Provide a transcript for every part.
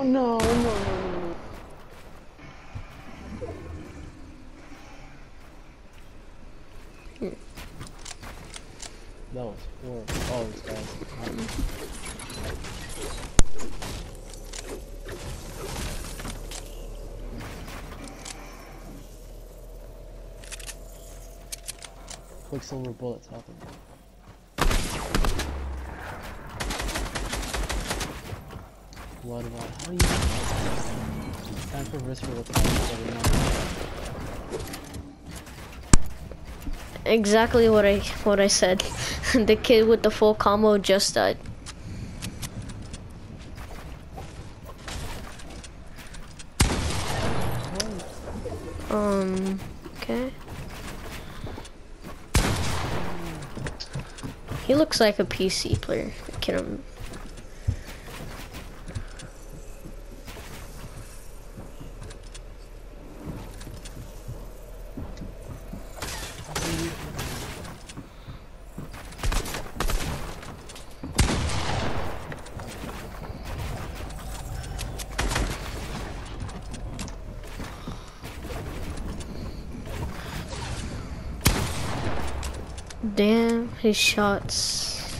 Oh no, no, no, no. That was horrible. Oh, guy's. Quicksilver bullets helping. Blood How do you Time for the Exactly what I what I said. the kid with the full combo just died. Um, okay. He looks like a PC player. I can't Damn, his shots.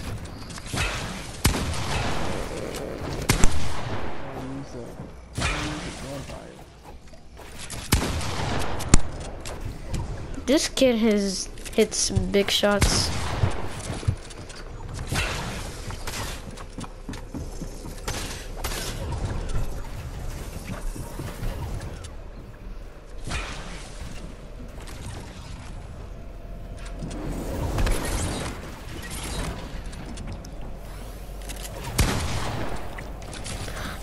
This kid has hits big shots.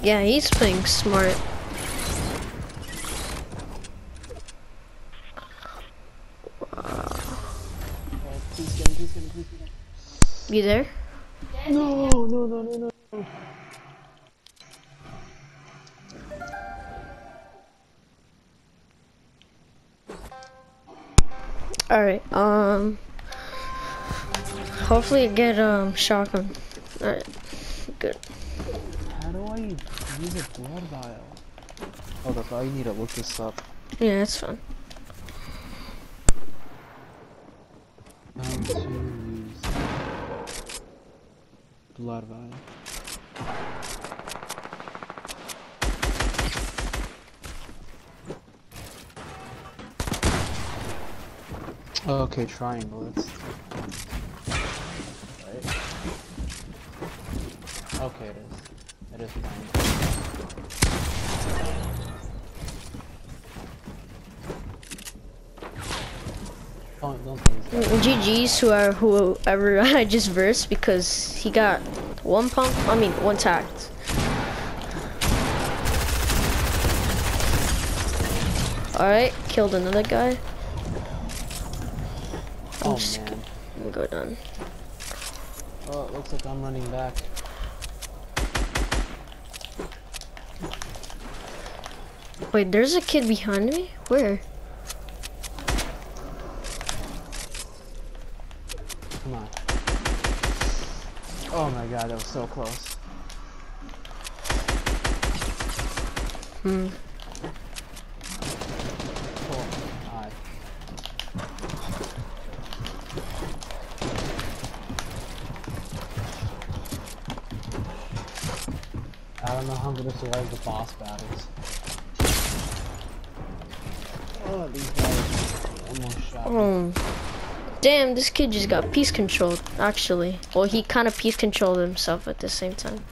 Yeah, he's playing smart. You there? No, no, no, no, no. Alright, um hopefully I get um shotgun. Alright. Good. How do I use a blood vial? Oh, that's all you need to look this up. Yeah, that's fine. How to use blood vial. Okay, triangle. That's right. Okay, it is. It is. Oh, don't. GG's to our whoever I just versed because he got one pump, I mean one tact. Alright, killed another guy. I'm Oh just man. gonna go down. Oh, it looks like I'm running back. Wait, there's a kid behind me? Where? Come on. Oh my god, that was so close. Hmm. Oh, I don't know how I'm gonna survive the boss battles. Oh, these guys almost shot. Oh. Damn, this kid just got piece controlled, actually. Well, he kind of piece controlled himself at the same time.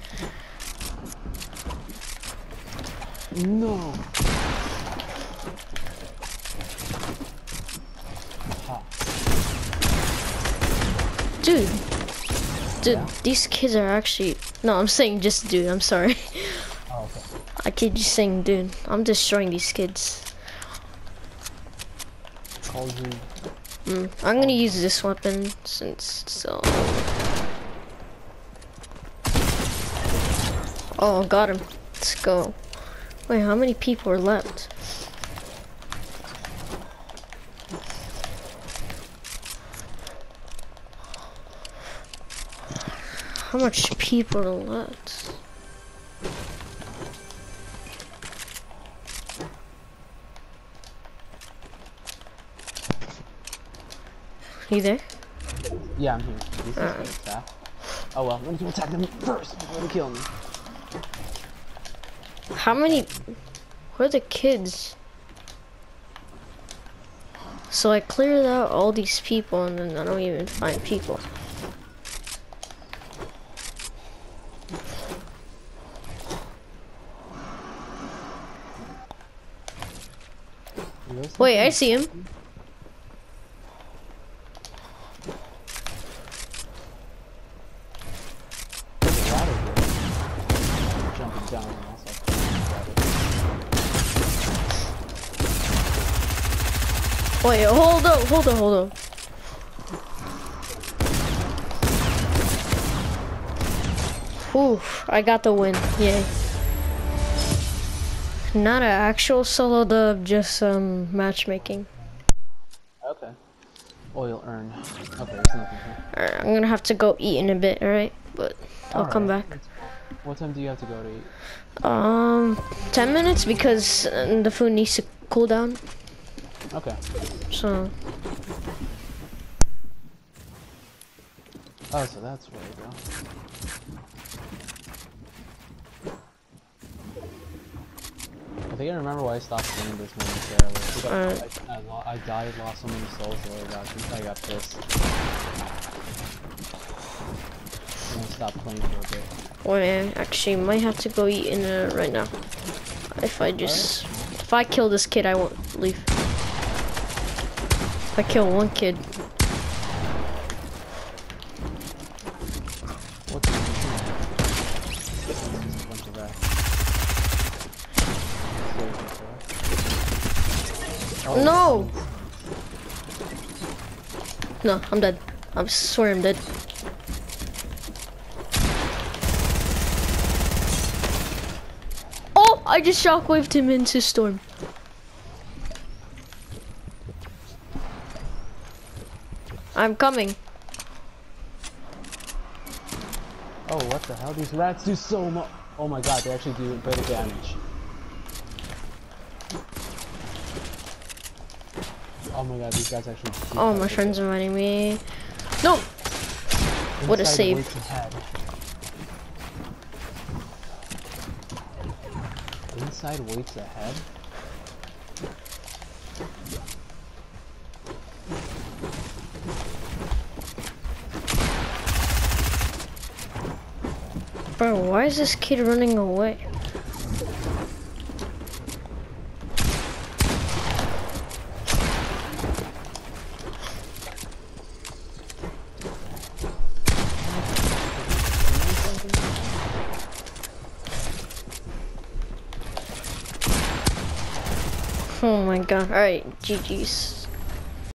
No. Dude. Dude, these kids are actually... No, I'm saying just dude, I'm sorry. Oh, okay. I keep just saying dude. I'm destroying these kids. Mm, I'm gonna use this weapon since so. Oh, got him. Let's go. Wait, how many people are left? How much people are left? You there? Yeah, I'm here. These is Alright. attack. Oh well, let me attack them first before they kill me. How many? Where are the kids? So I cleared out all these people and then I don't even find people. Wait, I see him. there's a ladder here. Jumping down and also. Wait, hold up, hold up, hold up. Oof, I got the win. Yay. Not an actual solo dub, just um matchmaking. Okay. Oil earn. Okay, there's nothing here. Alright, I'm gonna have to go eat in a bit, alright? But I'll come Alright, back. What time do you have to go to eat? Um, 10 minutes because uh, the food needs to cool down. Okay. So, Oh, so that's where you go. I think I remember why I stopped playing this momentarily. I, I. I, I, died, lost so many souls, so I got, I got pissed. And I stopped playing for a bit. wait, actually, might have to go eat in uh, right now. If I just, if I kill this kid, I won't leave. If I kill one kid, No! no, I'm dead. I swear I'm dead. Oh, I just shockwaved him into storm. I'm coming. Oh, what the hell? These rats do so much. Oh my god, they actually do better damage. Oh my god, these guys actually. Oh, my friend's are running me. No! what a Inside save. Inside waits ahead. Bro, why is this kid running away? Oh my god. Alright, GG's.